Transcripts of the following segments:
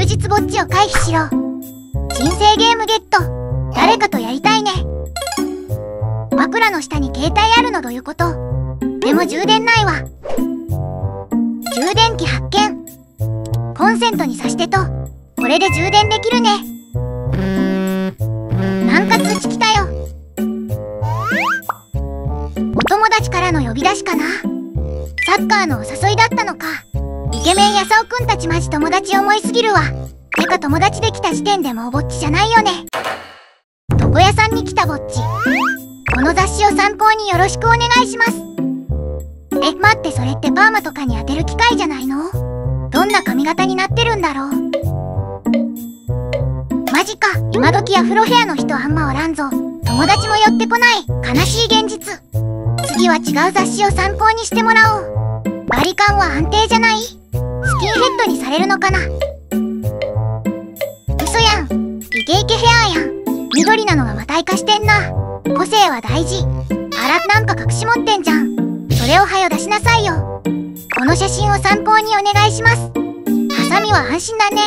休日ぼっちを回避しろ。人生ゲームゲット。誰かとやりたいね。枕の下に携帯あるのどういうこと。でも充電ないわ。充電器発見。コンセントに挿してと。これで充電できるね。なんか通知来たよ。お友達からの呼び出しかな。サッカーのお誘いだったのか。イケメンやさおくんたちマジ友達思いすぎるわ。てか友達できた時点でもうぼっちじゃないよね。床屋さんに来たぼっち。この雑誌を参考によろしくお願いします。え待ってそれってパーマとかに当てる機械じゃないの？どんな髪型になってるんだろう？マジか。今時アフロヘアの人あんまおらんぞ。友達も寄ってこない。悲しい現実。次は違う雑誌を参考にしてもらおう。バリカンは安定じゃない？されるのかな？嘘やん。イケイケヘアやん。緑なのがまたイカしてんな。個性は大事。あらなんか隠し持ってんじゃん。それをはよ出しなさいよ。この写真を参考にお願いします。ハサミは安心だね。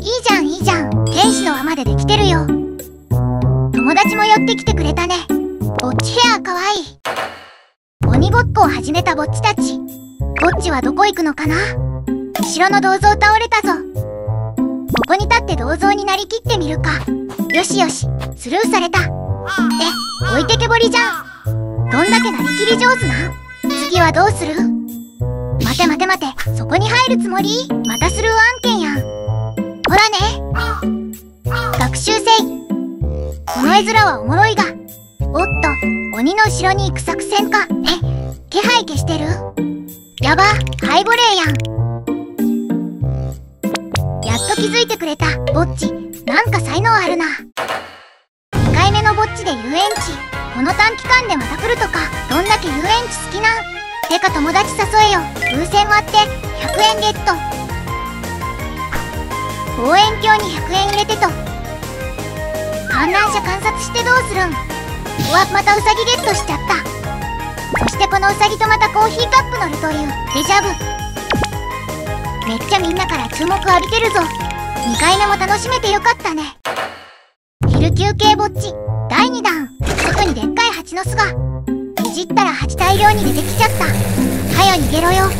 いいじゃんいいじゃん。天使の輪までできてるよ。友達も寄ってきてくれたね。ぼっちヘアかわいい。鬼ごっこを始めたぼっちたち。ぼっちはどこ行くのかな？後ろの銅像倒れたぞ。ここに立って銅像になりきってみるか。よしよしスルーされた。え置いてけぼりじゃ。んどんだけなりきり上手な？次はどうする？待て待て待てそこに入るつもり？またスルー案件や。んほらね。学習せいこの絵面はおもろいが。鬼の後ろに行く作戦か。え気配消してる？やばハイボレーやん。やっと気づいてくれたぼっち。なんか才能あるな。2回目のぼっちで遊園地。この短期間でまた来るとか。どんだけ遊園地好きなん。てか友達誘えよ。風船割って100円ゲット。望遠鏡に100円入れてと。観覧車観察してどうするん。わまたウサギゲットしちゃった。そしてこのウサギとまたコーヒーカップ乗るという。デジャブ。めっちゃみんなから注目浴びてるぞ。2回目も楽しめてよかったね。昼休憩ぼっち。第2弾。外にでっかい蜂の巣が。いじったら蜂大量に出てきちゃった。はよ逃げろよ。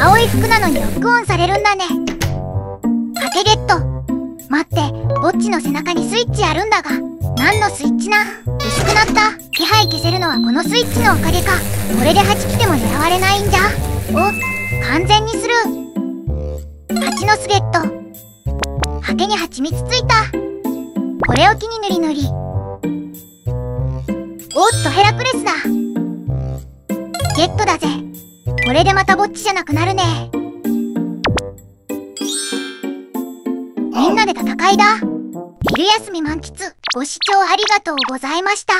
青い服なのにロックオンされるんだね。賭けゲット。待ってぼっちの背中にスイッチあるんだが。何のスイッチな。気配消せるのはこのスイッチのおかげか。これで蜂来ても狙われないんじゃ。お完全にする。蜂の巣ゲット。ハケに蜂蜜ついた。これを機に塗り塗り。おっとヘラクレスだ。ゲットだぜ。これでまたぼっちじゃなくなるね。みんなで戦いだ。昼休み満喫。ご視聴ありがとうございました。